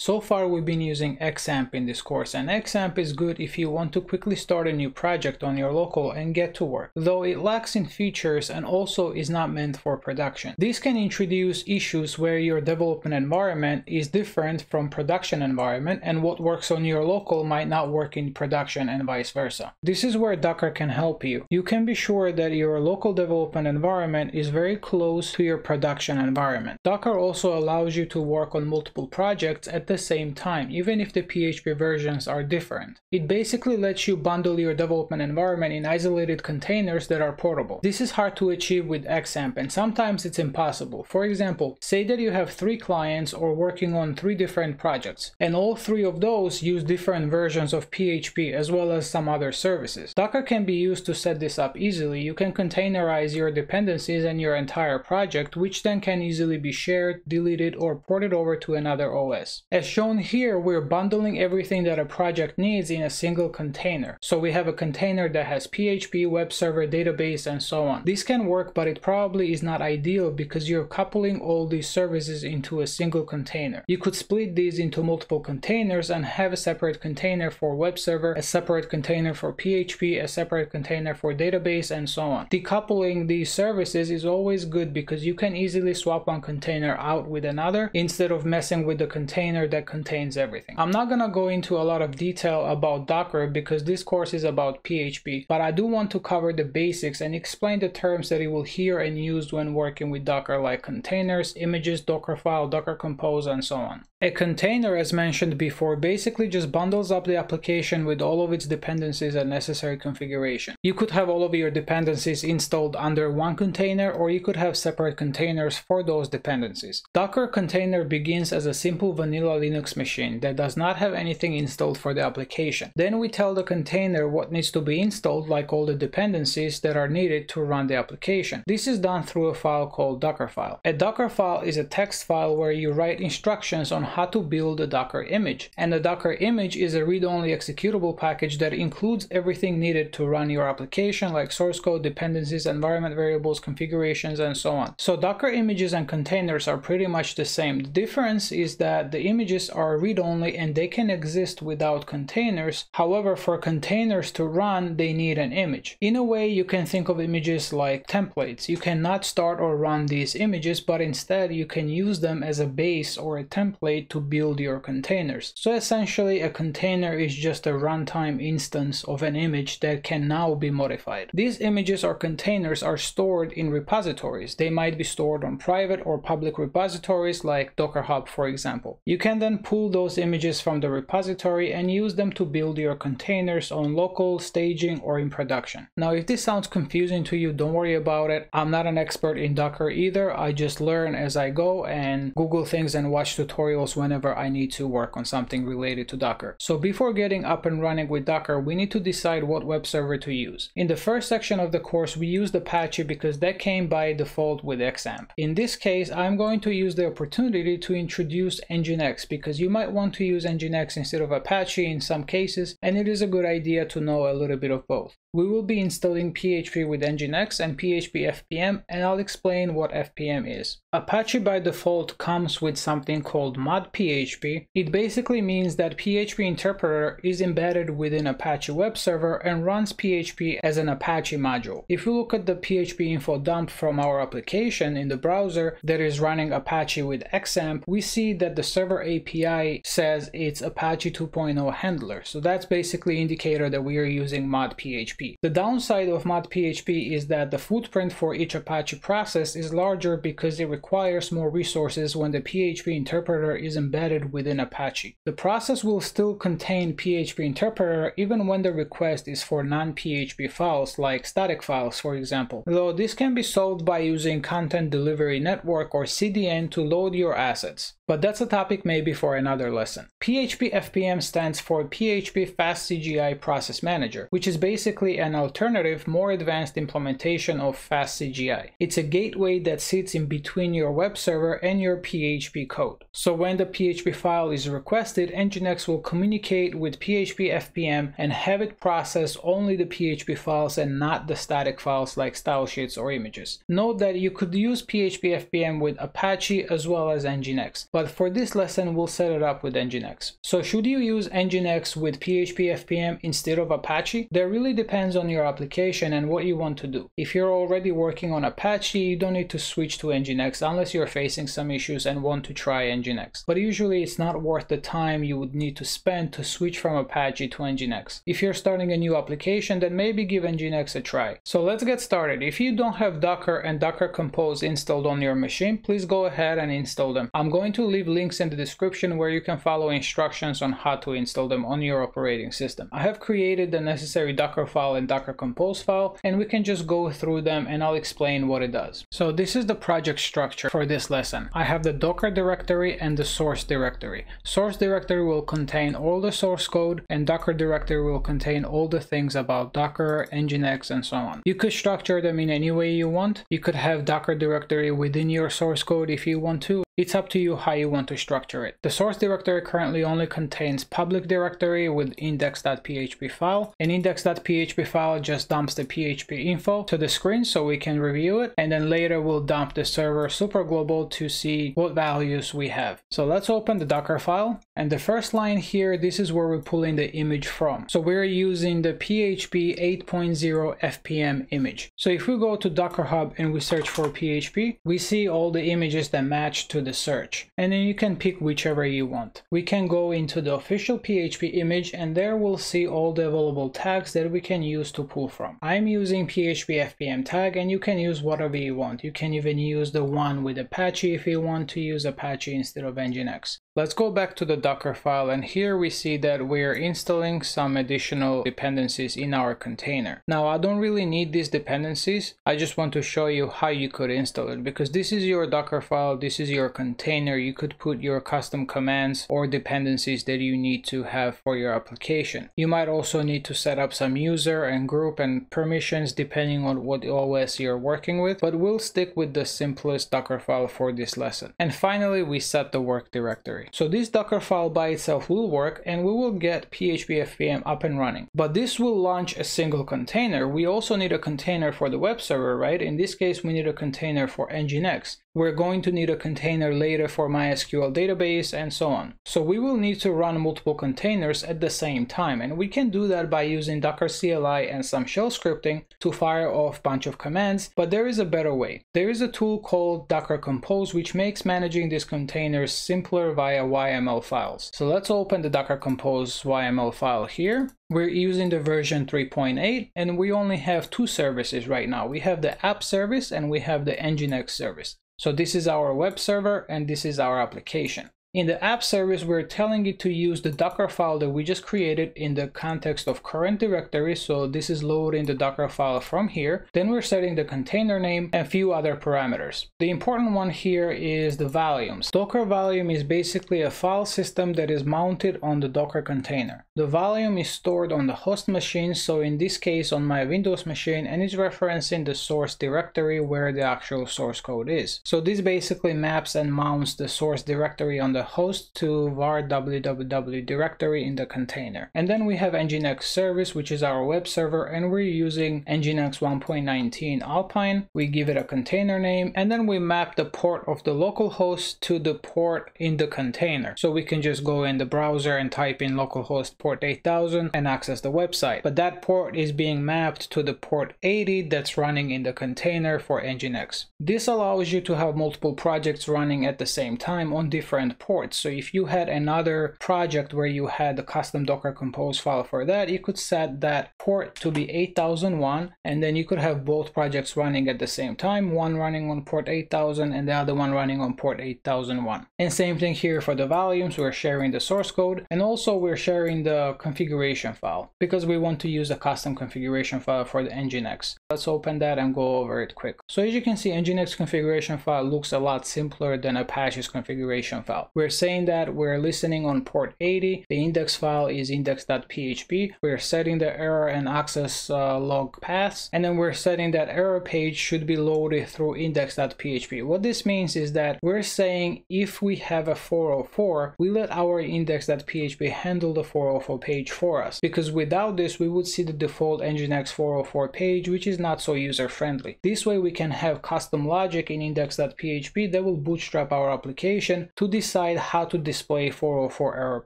So far we've been using XAMPP in this course and XAMPP is good if you want to quickly start a new project on your local and get to work, though it lacks in features and also is not meant for production. This can introduce issues where your development environment is different from production environment and what works on your local might not work in production and vice versa. This is where Docker can help you. You can be sure that your local development environment is very close to your production environment. Docker also allows you to work on multiple projects at the same time, even if the PHP versions are different. It basically lets you bundle your development environment in isolated containers that are portable. This is hard to achieve with XAMPP and sometimes it's impossible. For example, say that you have three clients or working on three different projects, and all three of those use different versions of PHP as well as some other services. Docker can be used to set this up easily. You can containerize your dependencies and your entire project, which then can easily be shared, deleted, or ported over to another OS. As shown here, we're bundling everything that a project needs in a single container. So we have a container that has PHP, web server, database, and so on. This can work, but it probably is not ideal because you're coupling all these services into a single container. You could split these into multiple containers and have a separate container for web server, a separate container for PHP, a separate container for database, and so on. Decoupling these services is always good because you can easily swap one container out with another instead of messing with the container that contains everything. I'm not gonna go into a lot of detail about Docker because this course is about PHP, but I do want to cover the basics and explain the terms that you will hear and use when working with Docker like containers, images, Dockerfile, Docker Compose, and so on. A container, as mentioned before, basically just bundles up the application with all of its dependencies and necessary configuration. You could have all of your dependencies installed under one container, or you could have separate containers for those dependencies. Docker container begins as a simple vanilla Linux machine that does not have anything installed for the application. Then we tell the container what needs to be installed, like all the dependencies that are needed to run the application. This is done through a file called Dockerfile. A Dockerfile is a text file where you write instructions on how to build a Docker image. And the Docker image is a read-only executable package that includes everything needed to run your application like source code, dependencies, environment variables, configurations, and so on. So Docker images and containers are pretty much the same. The difference is that the images are read-only and they can exist without containers. However, for containers to run, they need an image. In a way, you can think of images like templates. You cannot start or run these images, but instead you can use them as a base or a template to build your containers. So essentially, a container is just a runtime instance of an image that can now be modified. These images or containers are stored in repositories. They might be stored on private or public repositories like Docker Hub, for example. You can then pull those images from the repository and use them to build your containers on local, staging, or in production. Now, if this sounds confusing to you, don't worry about it. I'm not an expert in Docker either. I just learn as I go and Google things and watch tutorials whenever I need to work on something related to Docker. So before getting up and running with Docker, we need to decide what web server to use. In the first section of the course, we used Apache because that came by default with XAMPP. In this case, I'm going to use the opportunity to introduce Nginx because you might want to use Nginx instead of Apache in some cases, and it is a good idea to know a little bit of both. We will be installing PHP with Nginx and PHP FPM, and I'll explain what FPM is. Apache by default comes with something called mod_php. It basically means that PHP interpreter is embedded within Apache web server and runs PHP as an Apache module. If we look at the PHP info dump from our application in the browser that is running Apache with XAMPP, we see that the server API says it's Apache 2.0 handler. So that's basically indicator that we are using mod PHP. The downside of mod PHP is that the footprint for each Apache process is larger because it requires more resources when the PHP interpreter is embedded within Apache. The process will still contain PHP interpreter even when the request is for non-PHP files like static files for example, though this can be solved by using Content Delivery Network or CDN to load your assets. But that's a topic maybe for another lesson. PHP FPM stands for PHP Fast CGI Process Manager, which is basically an alternative, more advanced implementation of FastCGI. It's a gateway that sits in between your web server and your PHP code. So when the PHP file is requested, Nginx will communicate with PHP FPM and have it process only the PHP files and not the static files like style sheets or images. Note that you could use PHP FPM with Apache as well as Nginx, but for this lesson we'll set it up with Nginx. So should you use Nginx with PHP FPM instead of Apache? That really depends on your application and what you want to do. If you're already working on Apache, you don't need to switch to Nginx unless you're facing some issues and want to try Nginx. But usually it's not worth the time you would need to spend to switch from Apache to Nginx. If you're starting a new application, then maybe give Nginx a try. So let's get started. If you don't have Docker and Docker Compose installed on your machine, please go ahead and install them. I'm going to leave links in the description where you can follow instructions on how to install them on your operating system. I have created the necessary Docker file and Docker Compose file, and we can just go through them and I'll explain what it does. So this is the project structure for this lesson. I have the Docker directory and the source directory. Source directory will contain all the source code and Docker directory will contain all the things about Docker, Nginx, and so on. You could structure them in any way you want. You could have Docker directory within your source code if you want to, it's up to you how you want to structure it. The source directory currently only contains public directory with index.php file. An index.php file just dumps the PHP info to the screen so we can review it. And then later we'll dump the server superglobal to see what values we have. So let's open the Docker file. And the first line here, this is where we're pulling the image from. So we're using the PHP 8.0 FPM image. So if we go to Docker Hub and we search for PHP, we see all the images that match to the search and then you can pick whichever you want. We can go into the official PHP image and there we'll see all the available tags that we can use to pull from. I'm using PHP FPM tag and you can use whatever you want. You can even use the one with Apache if you want to use Apache instead of Nginx. Let's go back to the Docker file and here we see that we're installing some additional dependencies in our container. Now I don't really need these dependencies. I just want to show you how you could install it because this is your Docker file, this is your container. You could put your custom commands or dependencies that you need to have for your application. You might also need to set up some user and group and permissions depending on what OS you're working with, but we'll stick with the simplest Docker file for this lesson. And finally, we set the work directory. So this Docker file by itself will work and we will get PHP FPM up and running. But this will launch a single container. We also need a container for the web server, right? In this case, we need a container for Nginx. We're going to need a container later for MySQL database and so on. So we will need to run multiple containers at the same time. And we can do that by using Docker CLI and some shell scripting to fire off a bunch of commands. But there is a better way. There is a tool called Docker Compose, which makes managing these containers simpler via YML files. So let's open the Docker Compose YML file here. We're using the version 3.8 and we only have two services right now. We have the app service and we have the Nginx service. So this is our web server and this is our application. In the app service, we're telling it to use the Docker file that we just created in the context of current directory. So this is loading the Docker file from here. Then we're setting the container name and a few other parameters. The important one here is the volumes. Docker volume is basically a file system that is mounted on the Docker container. The volume is stored on the host machine. So in this case, on my Windows machine, and it's referencing the source directory where the actual source code is. So this basically maps and mounts the source directory on the the host to var www directory in the container. And then we have nginx service, which is our web server, and we're using nginx 1.19 Alpine. We give it a container name, and then we map the port of the local host to the port in the container. So we can just go in the browser and type in localhost port 8000 and access the website. But that port is being mapped to the port 80 that's running in the container for nginx. This allows you to have multiple projects running at the same time on different ports. So if you had another project where you had a custom Docker Compose file for that, you could set that port to be 8001 and then you could have both projects running at the same time, one running on port 8000 and the other one running on port 8001. And same thing here for the volumes, we're sharing the source code and also we're sharing the configuration file because we want to use a custom configuration file for the Nginx. Let's open that and go over it quick. So as you can see, Nginx configuration file looks a lot simpler than Apache's configuration file. We're saying that we're listening on port 80. The index file is index.php. We're setting the error and access uh, log paths. And then we're setting that error page should be loaded through index.php. What this means is that we're saying if we have a 404, we let our index.php handle the 404 page for us. Because without this, we would see the default Nginx 404 page, which is not so user friendly. This way we can have custom logic in index.php that will bootstrap our application to decide how to display 404 error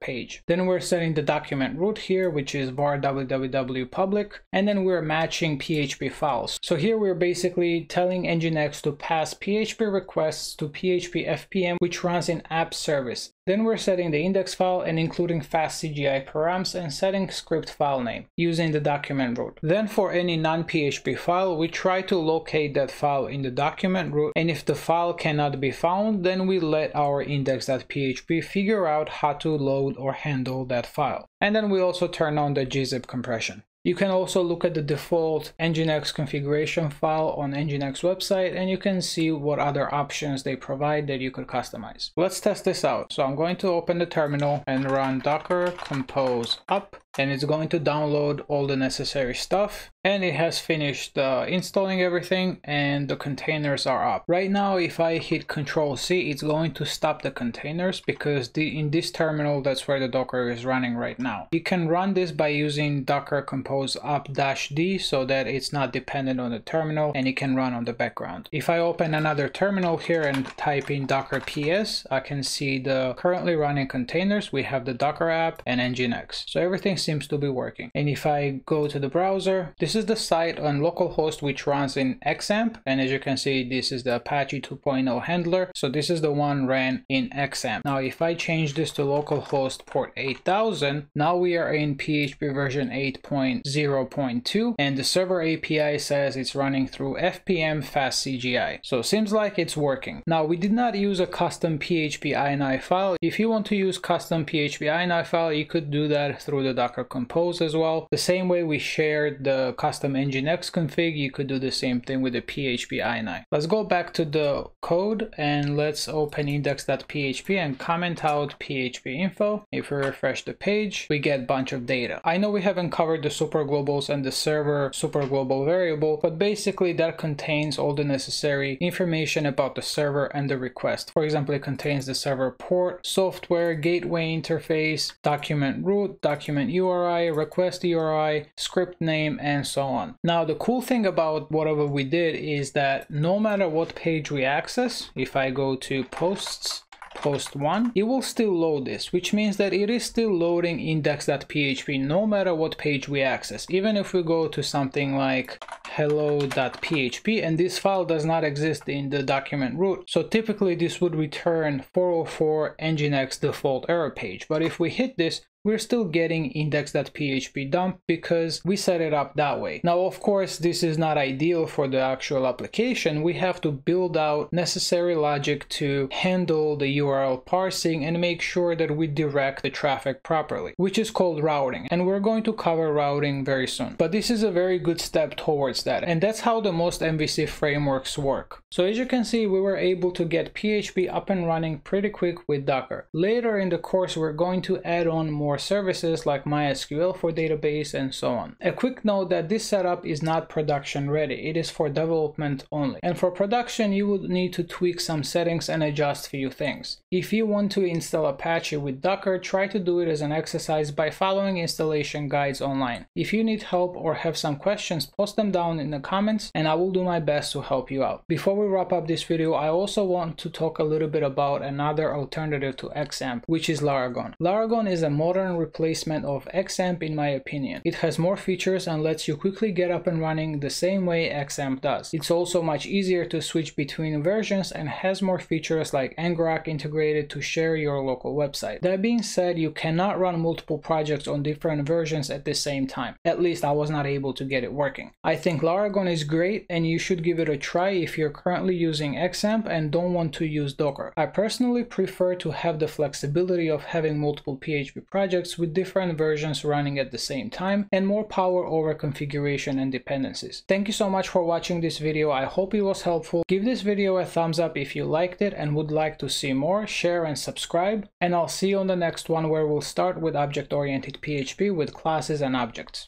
page. Then we're setting the document root here, which is var www public, and then we're matching PHP files. So here we're basically telling Nginx to pass PHP requests to PHP FPM, which runs in app service. Then we're setting the index file and including fast CGI params and setting script file name using the document root. Then for any non-PHP file, we try to locate that file in the document root and if the file cannot be found, then we let our index.php figure out how to load or handle that file. And then we also turn on the gzip compression. You can also look at the default Nginx configuration file on Nginx website and you can see what other options they provide that you could customize. Let's test this out. So I'm going to open the terminal and run docker compose up and it's going to download all the necessary stuff and it has finished uh, installing everything and the containers are up. Right now if I hit control C it's going to stop the containers because the, in this terminal that's where the docker is running right now. You can run this by using docker compose up dash D so that it's not dependent on the terminal and it can run on the background. If I open another terminal here and type in docker ps I can see the currently running containers. We have the docker app and nginx. So everything seems to be working. And if I go to the browser, this is the site on localhost which runs in XAMPP. And as you can see, this is the Apache 2.0 handler. So this is the one ran in XAMPP. Now, if I change this to localhost port 8000, now we are in PHP version 8.0.2 and the server API says it's running through FPM fast CGI. So seems like it's working. Now, we did not use a custom PHP ini file. If you want to use custom PHP ini file, you could do that through the Docker Compose as well. The same way we shared the custom Nginx config, you could do the same thing with the PHP ini. Let's go back to the code and let's open index.php and comment out PHP info. If we refresh the page, we get a bunch of data. I know we haven't covered the super globals and the server super global variable, but basically that contains all the necessary information about the server and the request. For example, it contains the server port, software, gateway interface, document root, document URI, request URI, script name, and so on. Now, the cool thing about whatever we did is that no matter what page we access, if I go to posts, post 1, it will still load this, which means that it is still loading index.php no matter what page we access. Even if we go to something like hello.php and this file does not exist in the document root. So typically this would return 404 nginx default error page. But if we hit this, we're still getting index.php dump because we set it up that way. Now, of course, this is not ideal for the actual application. We have to build out necessary logic to handle the URL parsing and make sure that we direct the traffic properly, which is called routing. And we're going to cover routing very soon. But this is a very good step towards that. And that's how the most MVC frameworks work. So as you can see, we were able to get PHP up and running pretty quick with Docker. Later in the course, we're going to add on more more services like MySQL for database and so on. A quick note that this setup is not production ready, it is for development only. And for production, you would need to tweak some settings and adjust few things. If you want to install Apache with Docker, try to do it as an exercise by following installation guides online. If you need help or have some questions, post them down in the comments and I will do my best to help you out. Before we wrap up this video, I also want to talk a little bit about another alternative to XAMPP, which is Laragon. Laragon is a modern modern replacement of XAMPP in my opinion. It has more features and lets you quickly get up and running the same way XAMPP does. It's also much easier to switch between versions and has more features like ngrok integrated to share your local website. That being said, you cannot run multiple projects on different versions at the same time. At least I was not able to get it working. I think Laragon is great and you should give it a try if you're currently using XAMPP and don't want to use Docker. I personally prefer to have the flexibility of having multiple PHP projects projects with different versions running at the same time and more power over configuration and dependencies. Thank you so much for watching this video. I hope it was helpful. Give this video a thumbs up if you liked it and would like to see more, share and subscribe. And I'll see you on the next one where we'll start with object-oriented PHP with classes and objects.